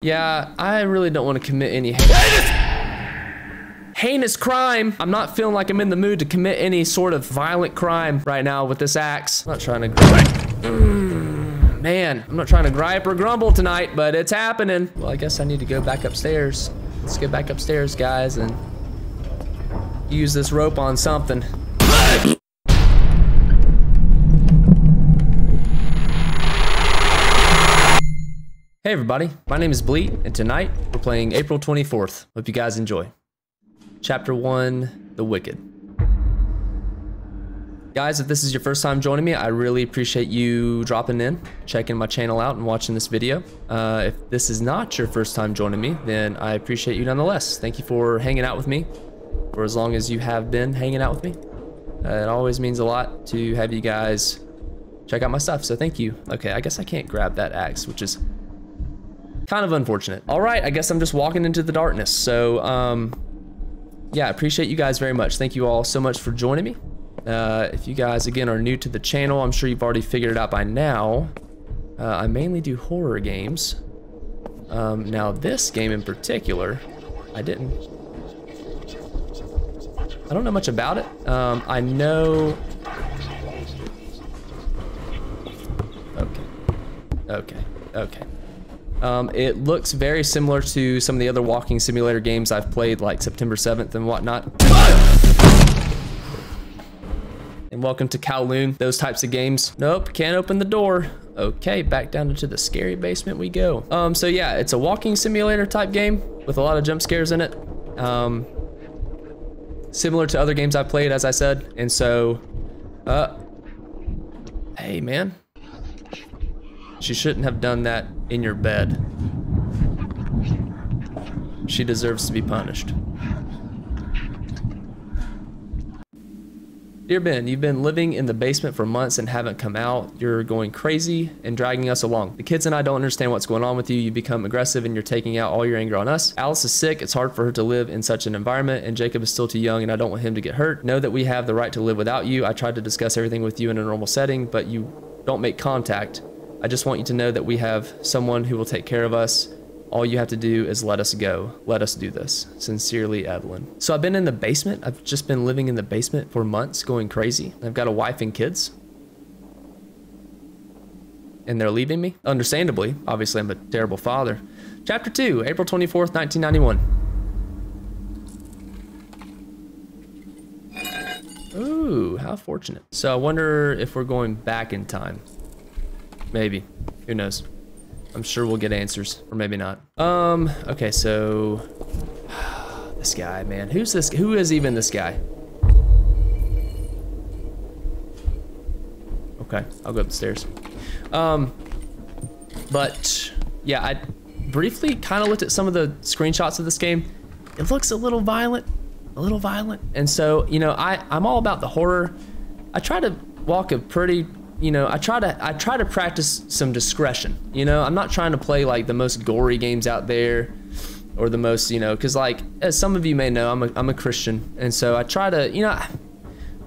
Yeah, I really don't want to commit any heinous, heinous crime. I'm not feeling like I'm in the mood to commit any sort of violent crime right now with this axe. I'm not trying to mm, man, I'm not trying to gripe or grumble tonight, but it's happening. Well, I guess I need to go back upstairs. Let's get back upstairs, guys, and use this rope on something. Hey everybody, my name is Bleat, and tonight we're playing April 24th. Hope you guys enjoy. Chapter 1, The Wicked. Guys, if this is your first time joining me, I really appreciate you dropping in, checking my channel out, and watching this video. Uh, if this is not your first time joining me, then I appreciate you nonetheless. Thank you for hanging out with me for as long as you have been hanging out with me. Uh, it always means a lot to have you guys check out my stuff, so thank you. Okay, I guess I can't grab that axe, which is Kind of unfortunate. All right, I guess I'm just walking into the darkness. So, um, yeah, I appreciate you guys very much. Thank you all so much for joining me. Uh, if you guys, again, are new to the channel, I'm sure you've already figured it out by now. Uh, I mainly do horror games. Um, now, this game in particular, I didn't... I don't know much about it. Um, I know... Okay. Okay. Okay. Um, it looks very similar to some of the other walking simulator games I've played, like September 7th and whatnot. And welcome to Kowloon, those types of games. Nope, can't open the door. Okay, back down into the scary basement we go. Um, so yeah, it's a walking simulator type game with a lot of jump scares in it. Um, similar to other games I've played, as I said. And so, uh, hey man, she shouldn't have done that in your bed. She deserves to be punished. Dear Ben, you've been living in the basement for months and haven't come out. You're going crazy and dragging us along. The kids and I don't understand what's going on with you. You become aggressive and you're taking out all your anger on us. Alice is sick. It's hard for her to live in such an environment and Jacob is still too young and I don't want him to get hurt. Know that we have the right to live without you. I tried to discuss everything with you in a normal setting, but you don't make contact. I just want you to know that we have someone who will take care of us. All you have to do is let us go. Let us do this. Sincerely, Evelyn. So I've been in the basement. I've just been living in the basement for months, going crazy. I've got a wife and kids. And they're leaving me. Understandably, obviously I'm a terrible father. Chapter 2, April 24th, 1991. Ooh, how fortunate. So I wonder if we're going back in time. Maybe. Who knows? I'm sure we'll get answers, or maybe not. Um, okay, so... this guy, man. Who's this? Who is even this guy? Okay, I'll go up the stairs. Um, but, yeah, I briefly kind of looked at some of the screenshots of this game. It looks a little violent, a little violent. And so, you know, I, I'm all about the horror. I try to walk a pretty you know, I try to I try to practice some discretion. You know, I'm not trying to play like the most gory games out there or the most, you know, cuz like as some of you may know, I'm a I'm a Christian. And so I try to, you know,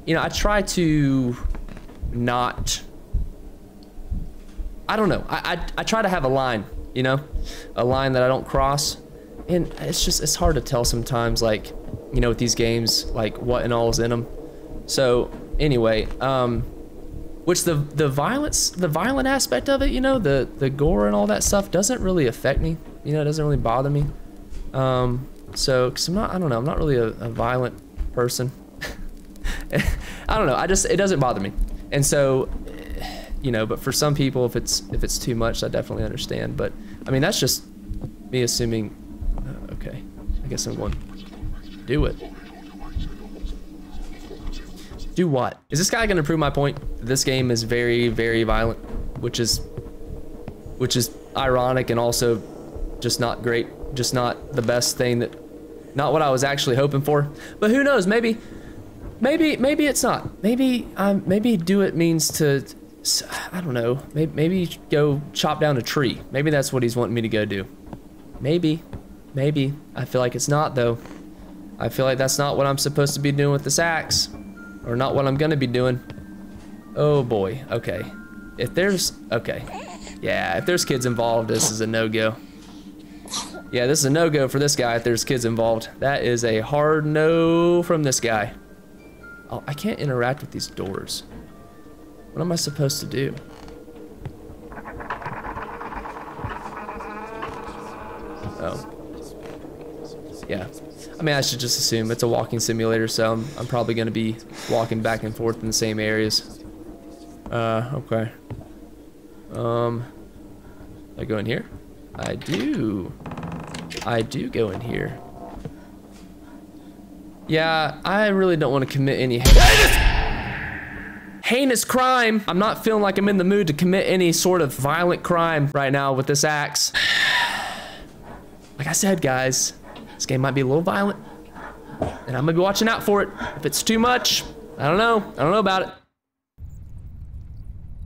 you know, I try to not I don't know. I, I I try to have a line, you know, a line that I don't cross. And it's just it's hard to tell sometimes like, you know, with these games like what and all is in them. So, anyway, um which the the violence the violent aspect of it you know the the gore and all that stuff doesn't really affect me. You know it doesn't really bother me. Um so because i'm not i don't know i'm not really a, a violent person. I don't know i just it doesn't bother me. And so you know but for some people if it's if it's too much i definitely understand. But i mean that's just me assuming uh, okay i guess i'm going do it do what? Is this guy gonna prove my point? This game is very, very violent, which is, which is ironic and also just not great, just not the best thing that, not what I was actually hoping for. But who knows? Maybe, maybe, maybe it's not. Maybe, um, maybe do it means to, I don't know. Maybe, maybe go chop down a tree. Maybe that's what he's wanting me to go do. Maybe, maybe. I feel like it's not though. I feel like that's not what I'm supposed to be doing with this axe. Or not what I'm gonna be doing. Oh boy, okay. If there's, okay. Yeah, if there's kids involved, this is a no-go. Yeah, this is a no-go for this guy if there's kids involved. That is a hard no from this guy. Oh, I can't interact with these doors. What am I supposed to do? Oh. Yeah. I mean, I should just assume it's a walking simulator, so I'm, I'm probably going to be walking back and forth in the same areas. Uh, okay. Um, I go in here? I do. I do go in here. Yeah, I really don't want to commit any heinous crime. I'm not feeling like I'm in the mood to commit any sort of violent crime right now with this axe. Like I said, guys, this game might be a little violent, and I'm gonna be watching out for it. If it's too much, I don't know. I don't know about it.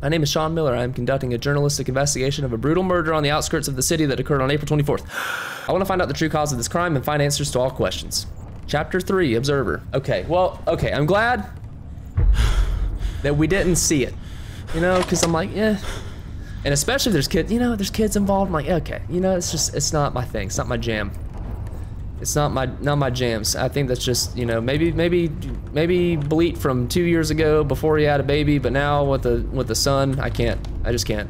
My name is Sean Miller. I am conducting a journalistic investigation of a brutal murder on the outskirts of the city that occurred on April 24th. I want to find out the true cause of this crime and find answers to all questions. Chapter 3, Observer. Okay, well, okay, I'm glad that we didn't see it. You know, because I'm like, yeah. And especially if there's kids, you know, there's kids involved. I'm like, okay, you know, it's just, it's not my thing. It's not my jam. It's not my, not my jams. I think that's just, you know, maybe, maybe, maybe Bleat from two years ago before he had a baby, but now with the, with the son, I can't. I just can't.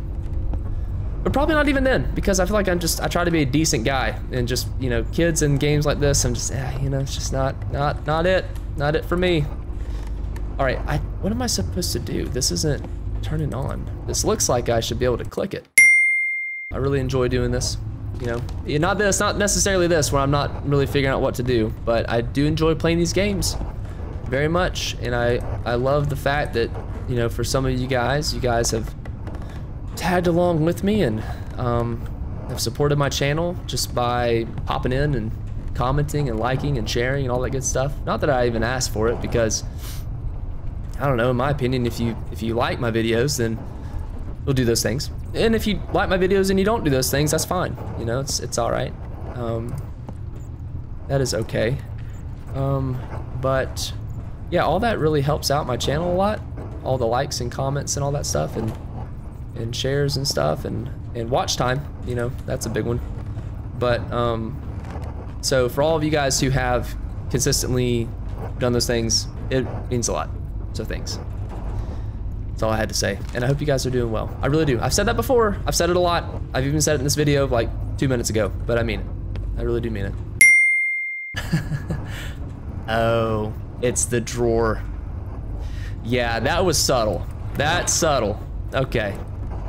But probably not even then, because I feel like I'm just, I try to be a decent guy, and just, you know, kids and games like this, I'm just, eh, you know, it's just not, not, not it. Not it for me. All right, I, what am I supposed to do? This isn't turning on. This looks like I should be able to click it. I really enjoy doing this. You know, not this, not necessarily this, where I'm not really figuring out what to do, but I do enjoy playing these games very much, and I, I love the fact that, you know, for some of you guys, you guys have tagged along with me and um, have supported my channel just by popping in and commenting and liking and sharing and all that good stuff. Not that I even asked for it because I don't know, in my opinion, if you if you like my videos, then you'll do those things. And if you like my videos and you don't do those things, that's fine. You know, it's it's all right. Um, that is okay. Um, but yeah, all that really helps out my channel a lot. All the likes and comments and all that stuff, and and shares and stuff, and and watch time. You know, that's a big one. But um, so for all of you guys who have consistently done those things, it means a lot. So thanks. That's all I had to say. And I hope you guys are doing well. I really do. I've said that before. I've said it a lot. I've even said it in this video like two minutes ago, but I mean it. I really do mean it. oh, it's the drawer. Yeah, that was subtle. That's subtle. Okay.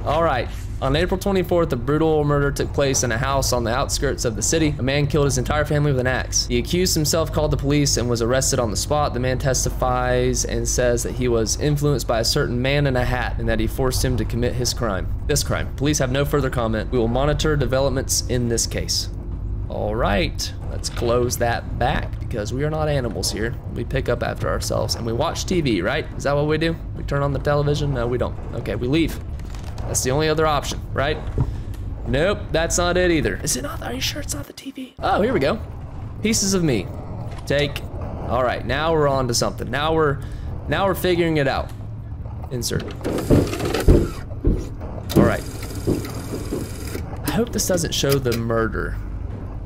All right. On April 24th, a brutal murder took place in a house on the outskirts of the city. A man killed his entire family with an axe. The accused himself called the police and was arrested on the spot. The man testifies and says that he was influenced by a certain man in a hat and that he forced him to commit his crime. This crime. Police have no further comment. We will monitor developments in this case. All right, let's close that back because we are not animals here. We pick up after ourselves and we watch TV, right? Is that what we do? We turn on the television? No, we don't. Okay, we leave. That's the only other option, right? Nope, that's not it either. Is it not? Are you sure it's not the TV? Oh, here we go. Pieces of me. Take. All right, now we're on to something. Now we're, now we're figuring it out. Insert. All right. I hope this doesn't show the murder.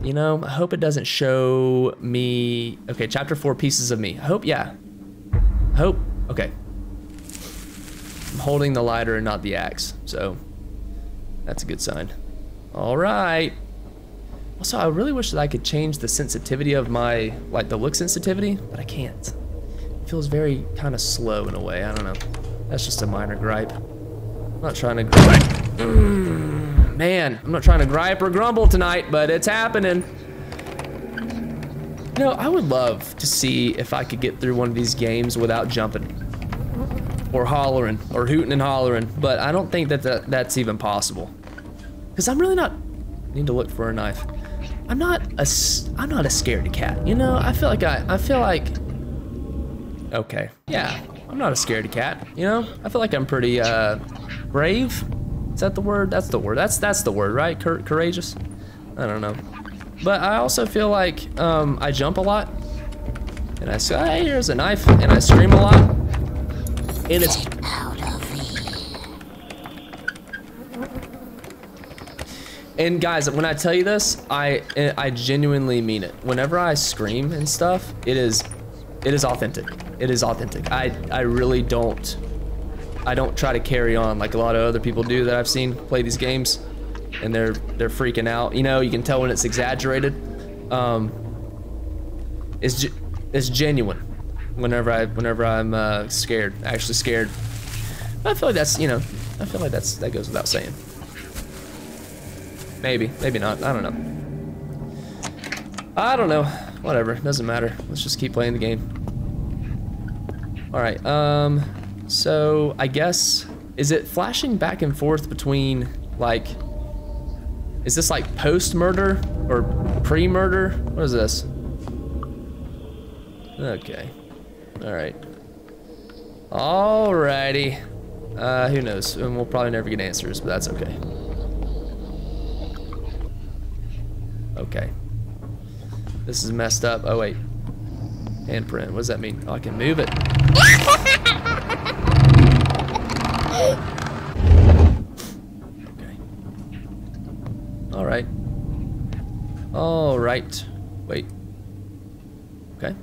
You know, I hope it doesn't show me. Okay, chapter four, pieces of me. I hope, yeah. I hope. Okay, holding the lighter and not the axe, so that's a good sign. All right. Also, I really wish that I could change the sensitivity of my, like the look sensitivity, but I can't. It feels very kind of slow in a way, I don't know. That's just a minor gripe. I'm not trying to gripe. Man, I'm not trying to gripe or grumble tonight, but it's happening. You know, I would love to see if I could get through one of these games without jumping or hollering or hooting and hollering, but I don't think that, that that's even possible. Cause I'm really not need to look for a knife. I'm not a I'm not a scaredy cat. You know, I feel like I I feel like okay, yeah, I'm not a scaredy cat. You know, I feel like I'm pretty uh brave. Is that the word? That's the word. That's that's the word, right? Cur courageous. I don't know, but I also feel like um, I jump a lot, and I say, hey, here's a knife, and I scream a lot. And it's And guys, when I tell you this, I I genuinely mean it. Whenever I scream and stuff, it is it is authentic. It is authentic. I I really don't I don't try to carry on like a lot of other people do that I've seen play these games and they're they're freaking out. You know, you can tell when it's exaggerated. Um it's it's genuine whenever I whenever I'm uh, scared, actually scared. I feel like that's, you know, I feel like that's that goes without saying. Maybe, maybe not. I don't know. I don't know. Whatever. Doesn't matter. Let's just keep playing the game. All right. Um. So I guess is it flashing back and forth between like? Is this like post-murder or pre-murder? What is this? Okay. All right. Alrighty. Uh, who knows? And we'll probably never get answers, but that's okay. Okay. This is messed up. Oh, wait. Handprint. What does that mean? Oh, I can move it. okay. All right. All right. Wait. Okay.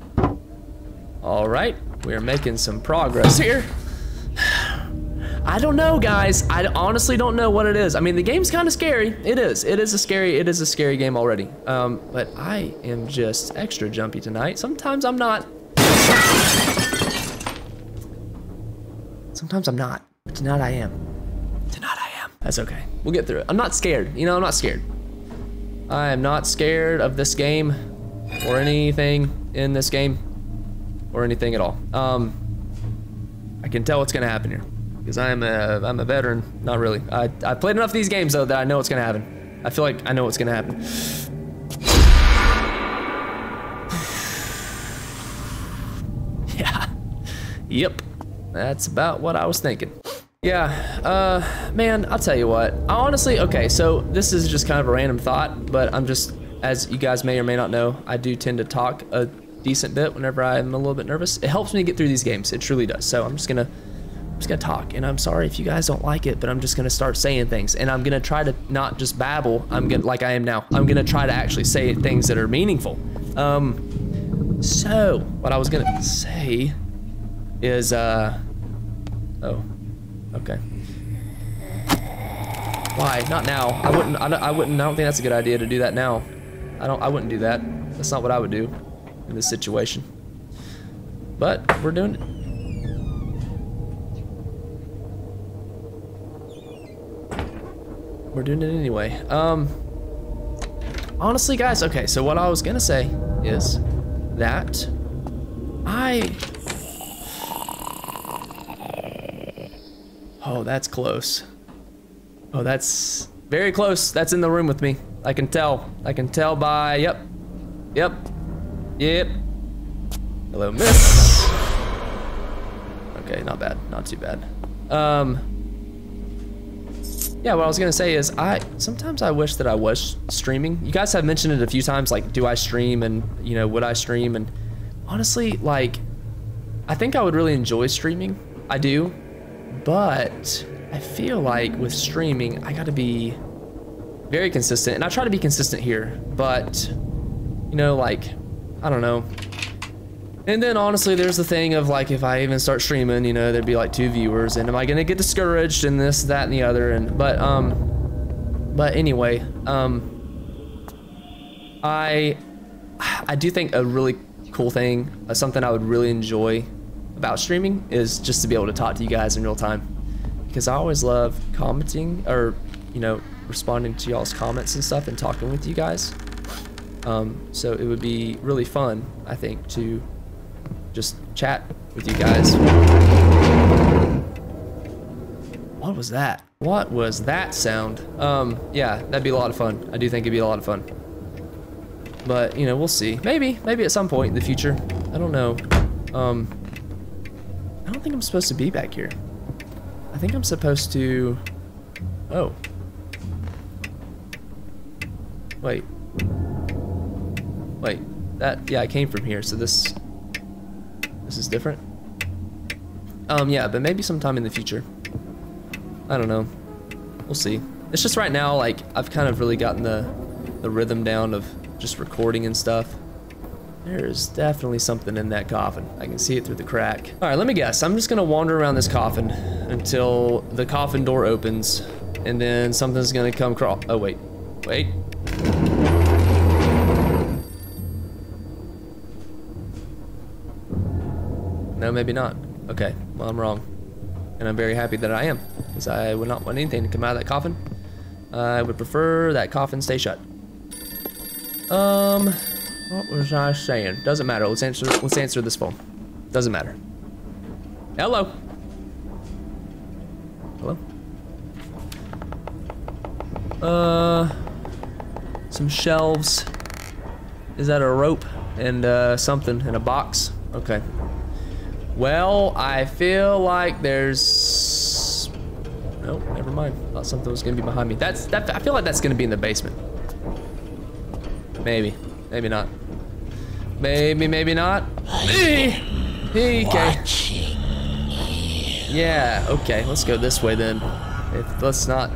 All right. We're making some progress here. I don't know, guys. I honestly don't know what it is. I mean, the game's kind of scary. It is. It is a scary. It is a scary game already. Um, but I am just extra jumpy tonight. Sometimes I'm not. Sometimes I'm not. But tonight I am. Tonight I am. That's okay. We'll get through it. I'm not scared. You know, I'm not scared. I am not scared of this game or anything in this game or anything at all. Um, I can tell what's gonna happen here because I'm a I'm a veteran. Not really. I I played enough of these games though that I know what's gonna happen. I feel like I know what's gonna happen. yeah. Yep. That's about what I was thinking. Yeah, uh, man, I'll tell you what. I honestly, okay, so this is just kind of a random thought, but I'm just, as you guys may or may not know, I do tend to talk a decent bit whenever I'm a little bit nervous. It helps me get through these games. It truly does. So I'm just gonna I'm just gonna talk. And I'm sorry if you guys don't like it but I'm just gonna start saying things. And I'm gonna try to not just babble. I'm gonna like I am now. I'm gonna try to actually say things that are meaningful. Um so what I was gonna say is uh oh okay. Why? Not now. I wouldn't I, I wouldn't I don't think that's a good idea to do that now. I don't I wouldn't do that. That's not what I would do in this situation but we're doing it we're doing it anyway. Um, honestly, guys, okay, so what I was gonna say is that I... Oh, that's close. Oh, that's very close. That's in the room with me. I can tell. I can tell by, yep, yep, yep. Hello, miss. Okay, not bad, not too bad. Um, yeah, what I was gonna say is I sometimes I wish that I was streaming. You guys have mentioned it a few times, like do I stream and you know would I stream? And honestly, like I think I would really enjoy streaming. I do, but I feel like with streaming I got to be very consistent, and I try to be consistent here. But you know, like I don't know. And then honestly, there's the thing of like, if I even start streaming, you know, there'd be like two viewers and am I gonna get discouraged and this, that, and the other, and, but, um, but anyway, um, I, I do think a really cool thing, uh, something I would really enjoy about streaming is just to be able to talk to you guys in real time. Because I always love commenting or, you know, responding to y'all's comments and stuff and talking with you guys. Um, so it would be really fun, I think, to just chat with you guys. What was that? What was that sound? Um, yeah, that'd be a lot of fun. I do think it'd be a lot of fun. But, you know, we'll see. Maybe, maybe at some point in the future. I don't know. Um, I don't think I'm supposed to be back here. I think I'm supposed to... Oh. Wait. Wait. That, yeah, I came from here, so this this is different. Um, yeah, but maybe sometime in the future. I don't know. We'll see. It's just right now, like, I've kind of really gotten the, the rhythm down of just recording and stuff. There's definitely something in that coffin. I can see it through the crack. All right, let me guess. I'm just gonna wander around this coffin until the coffin door opens, and then something's gonna come crawl. Oh, wait. Wait. No, maybe not. Okay, well, I'm wrong. And I'm very happy that I am, because I would not want anything to come out of that coffin. I would prefer that coffin stay shut. Um, what was I saying? Doesn't matter. Let's answer. Let's answer this phone. Doesn't matter. Hello. Hello. Uh, some shelves. Is that a rope and uh, something in a box? Okay. Well, I feel like there's. No, never mind. Thought something was gonna be behind me. That's that. I feel like that's gonna be in the basement. Maybe, maybe not. Maybe, maybe not. Okay. Yeah. Okay. Let's go this way then. If let's not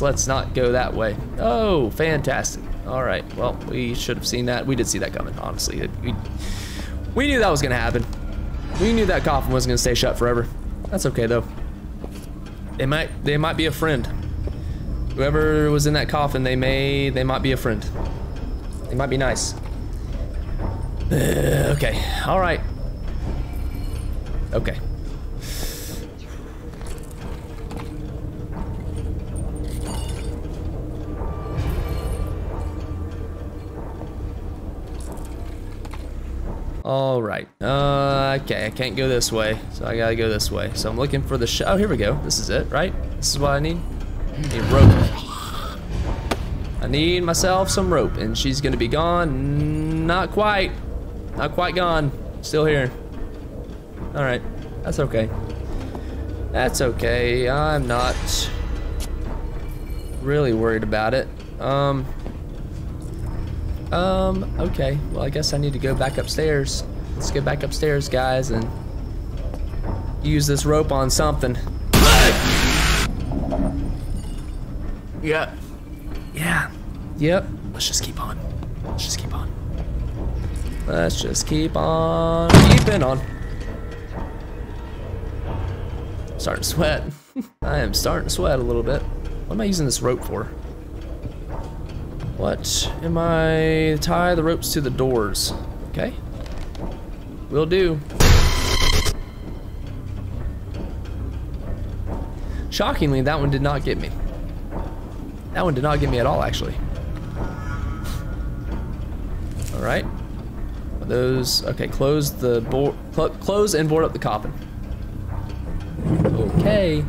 let's not go that way. Oh, fantastic. All right. Well, we should have seen that. We did see that coming. Honestly, we we knew that was gonna happen. We knew that coffin wasn't gonna stay shut forever. That's okay though. They might they might be a friend. Whoever was in that coffin, they may they might be a friend. They might be nice. Uh, okay. All right. Okay. All right. Uh, okay, I can't go this way, so I gotta go this way. So I'm looking for the sh- Oh, here we go. This is it, right? This is what I need. I need rope. I need myself some rope, and she's gonna be gone. Not quite. Not quite gone. Still here. All right. That's okay. That's okay. I'm not really worried about it. Um. Um, okay. Well, I guess I need to go back upstairs. Let's go back upstairs, guys, and use this rope on something. Yeah. Yeah. Yep. Let's just keep on. Let's just keep on. Let's just keep on keeping on. starting to sweat. I am starting to sweat a little bit. What am I using this rope for? What am I tie the ropes to the doors? Okay. Will do. Shockingly, that one did not get me. That one did not get me at all, actually. All right. Those, okay, close the board, cl close and board up the coffin. Okay.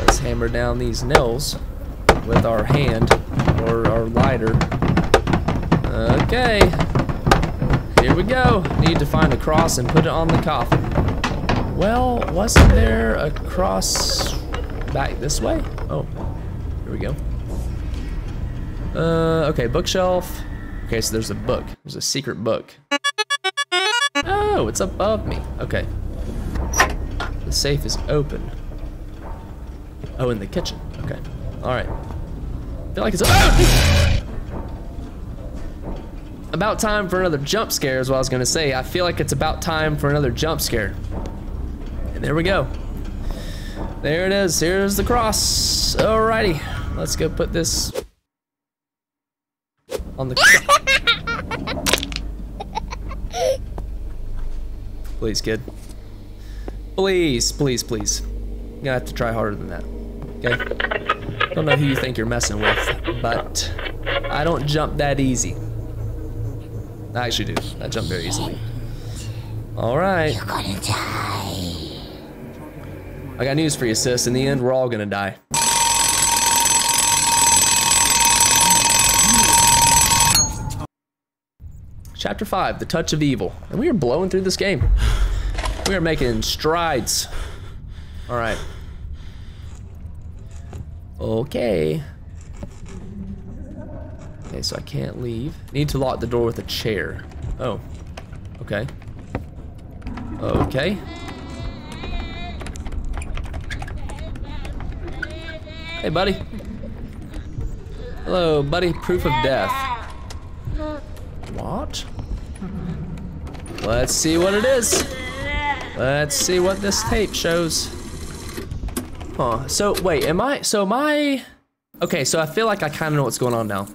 Let's hammer down these nails with our hand or our lighter. Okay. Here we go. Need to find a cross and put it on the coffin. Well, wasn't there a cross back this way? Oh, here we go. Uh, okay, bookshelf. Okay, so there's a book. There's a secret book. Oh, it's above me. Okay. The safe is open. Oh, in the kitchen. Okay. All right. I feel like it's about time for another jump scare is what I was gonna say. I feel like it's about time for another jump scare. And there we go. There it is. Here's the cross. Alrighty. Let's go put this on the Please, kid. Please, please, please. You're gonna have to try harder than that. Okay? Don't know who you think you're messing with, but I don't jump that easy. I actually do. I jump very easily. Alright. You're gonna die. I got news for you, sis. In the end, we're all gonna die. Chapter 5, The Touch of Evil. And we are blowing through this game. We are making strides. Alright. Okay. Okay, so I can't leave. Need to lock the door with a chair. Oh. Okay. Okay. Hey, buddy. Hello, buddy. Proof of death. What? Let's see what it is. Let's see what this tape shows. Huh. So, wait, am I, so am I, okay, so I feel like I kind of know what's going on now.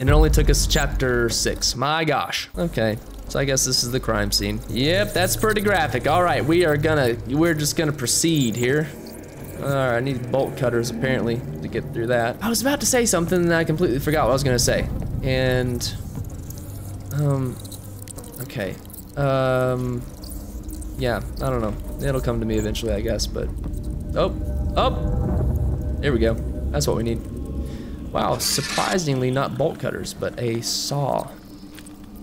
And it only took us chapter six. My gosh. Okay. So I guess this is the crime scene. Yep, that's pretty graphic. All right, we are gonna, we're just gonna proceed here. All right, I need bolt cutters apparently to get through that. I was about to say something and I completely forgot what I was gonna say. And, um, okay. Um, yeah, I don't know. It'll come to me eventually, I guess, but, oh, oh, there we go. That's what we need. Wow, surprisingly not bolt cutters, but a saw.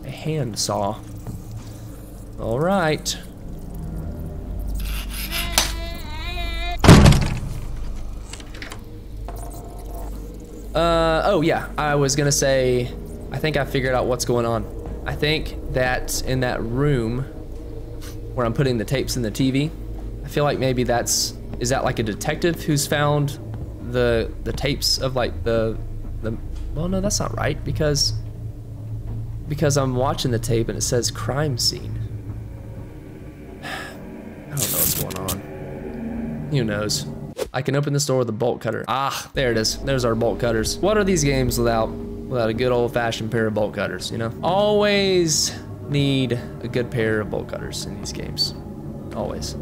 A hand saw. All right. Uh, oh yeah, I was gonna say, I think I figured out what's going on. I think that in that room where I'm putting the tapes in the TV, I feel like maybe that's, is that like a detective who's found the the tapes of like the the well no that's not right because because I'm watching the tape and it says crime scene. I don't know what's going on. Who knows? I can open this door with a bolt cutter. Ah, there it is. There's our bolt cutters. What are these games without without a good old fashioned pair of bolt cutters, you know? Always need a good pair of bolt cutters in these games. Always.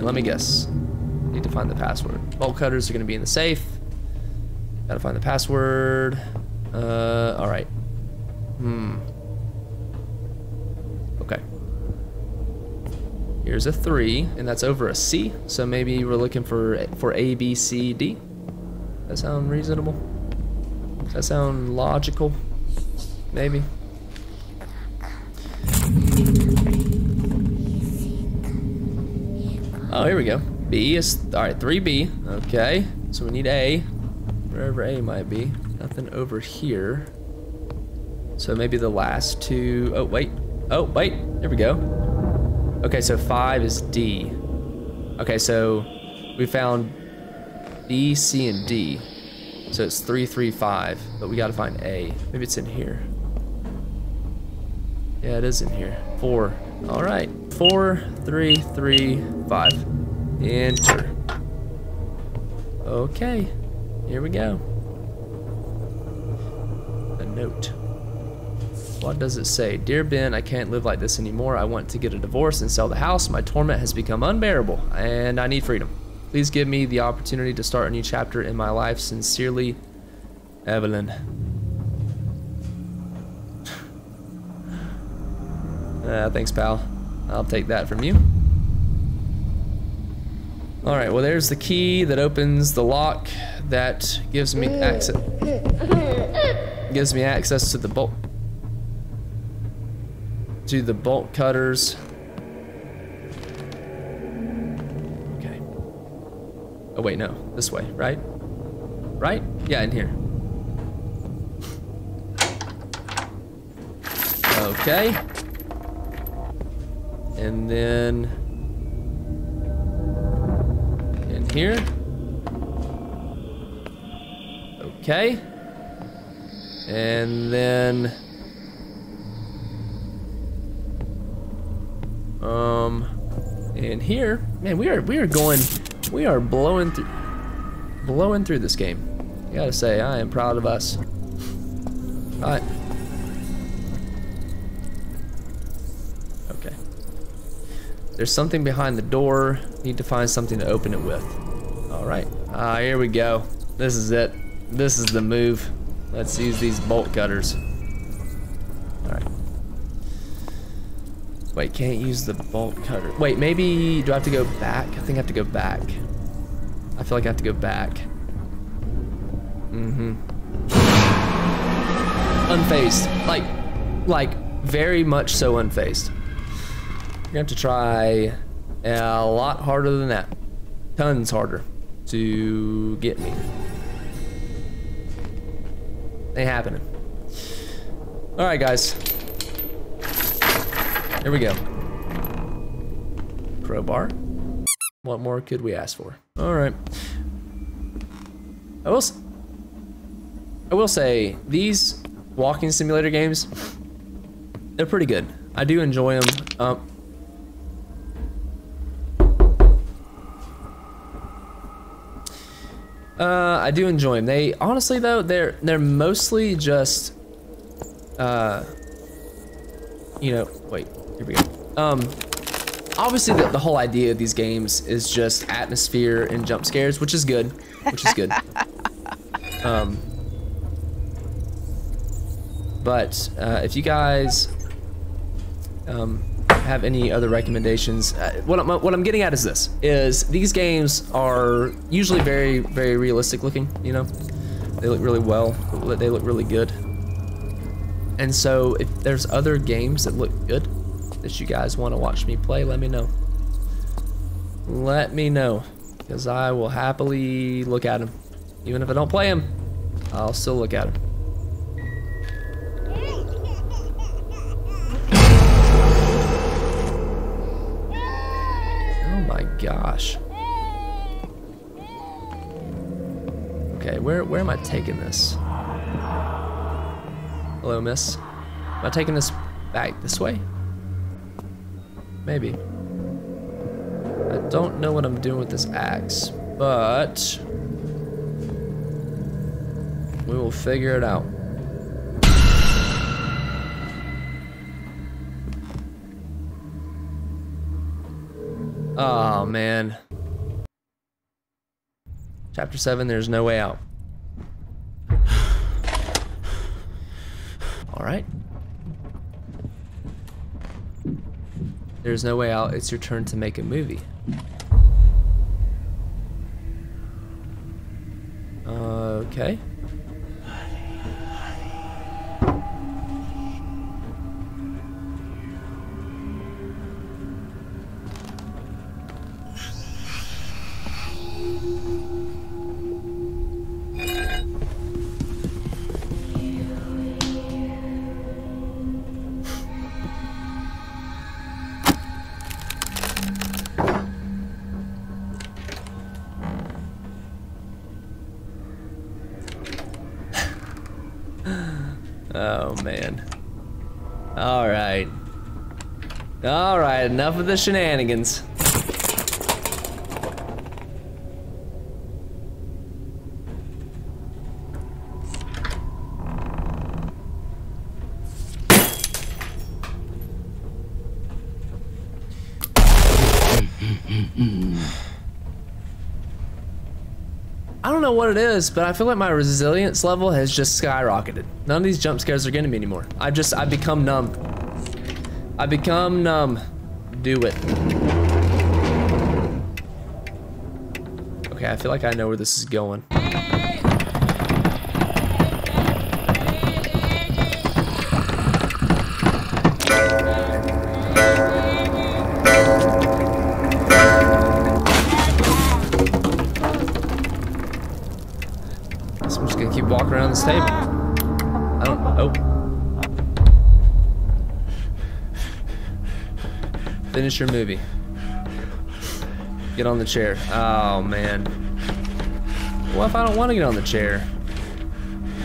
And let me guess. Need to find the password. Bolt cutters are gonna be in the safe. Gotta find the password. Uh, all right. Hmm. Okay. Here's a three, and that's over a C. So maybe we're looking for for A, B, C, D. That sound reasonable? That sound logical? Maybe. Oh, here we go. B is, all right, 3B. Okay, so we need A, wherever A might be. Nothing over here. So maybe the last two, oh, wait. Oh, wait, there we go. Okay, so five is D. Okay, so we found B, C, and D. So it's three, three, five, but we gotta find A. Maybe it's in here. Yeah, it is in here. Four. All right. Four, three, three, five. Enter. Okay. Here we go. A note. What does it say? Dear Ben, I can't live like this anymore. I want to get a divorce and sell the house. My torment has become unbearable, and I need freedom. Please give me the opportunity to start a new chapter in my life. Sincerely, Evelyn. Uh, thanks, pal. I'll take that from you. All right, well, there's the key that opens the lock that gives me access gives me access to the bolt to the bolt cutters. Okay. Oh wait, no, this way, right? Right? Yeah, in here. Okay. And then in here. Okay. And then um in here. Man, we are we are going we are blowing through blowing through this game. I gotta say, I am proud of us. Alright. There's something behind the door. Need to find something to open it with. Alright. Ah, here we go. This is it. This is the move. Let's use these bolt cutters. Alright. Wait, can't use the bolt cutter. Wait, maybe, do I have to go back? I think I have to go back. I feel like I have to go back. Mm-hmm. Unfazed. Like, like, very much so unfazed. You're gonna have to try a lot harder than that. Tons harder to get me. Ain't happening. All right, guys. Here we go. Crowbar. What more could we ask for? All right. I will. I will say these walking simulator games, they're pretty good. I do enjoy them. Um, uh, I do enjoy them. They honestly though, they're they're mostly just, uh, you know, wait, here we go. Um, obviously the, the whole idea of these games is just atmosphere and jump scares, which is good, which is good. um, but uh, if you guys um, have any other recommendations, uh, what I'm what I'm getting at is this: is these games are usually very very realistic looking. You know, they look really well. They look really good. And so, if there's other games that look good that you guys want to watch me play, let me know. Let me know, because I will happily look at them. Even if I don't play them, I'll still look at them. Gosh. Okay, where, where am I taking this? Hello, miss. Am I taking this back this way? Maybe. I don't know what I'm doing with this axe, but we will figure it out. Oh, man. Chapter 7, there's no way out. Alright. There's no way out. It's your turn to make a movie. Uh, okay. Oh, enough of the shenanigans. It is, but I feel like my resilience level has just skyrocketed. None of these jump scares are getting me anymore. I just, I become numb. I become numb. Do it. Okay, I feel like I know where this is going. Finish your movie. Get on the chair. Oh man. What if I don't want to get on the chair?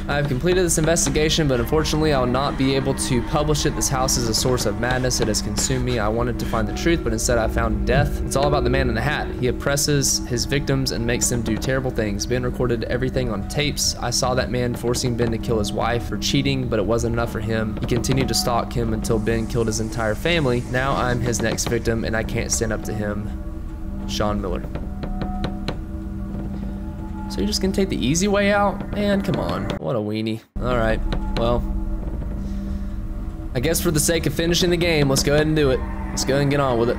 I've completed this investigation, but unfortunately I will not be able to publish it. This house is a source of madness. It has consumed me. I wanted to find the truth, but instead I found death. It's all about the man in the hat. He oppresses his victims and makes them do terrible things. Ben recorded everything on tapes. I saw that man forcing Ben to kill his wife for cheating, but it wasn't enough for him. He continued to stalk him until Ben killed his entire family. Now I'm his next victim, and I can't stand up to him. Sean Miller. So you're just gonna take the easy way out? Man, come on. What a weenie. Alright, well. I guess for the sake of finishing the game, let's go ahead and do it. Let's go ahead and get on with it.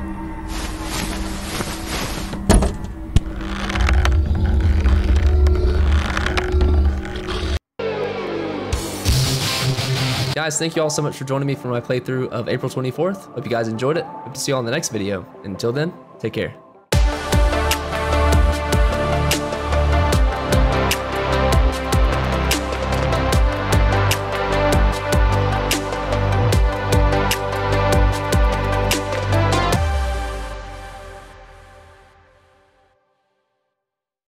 Guys, thank you all so much for joining me for my playthrough of April 24th. Hope you guys enjoyed it. Hope to see you all in the next video. Until then, take care.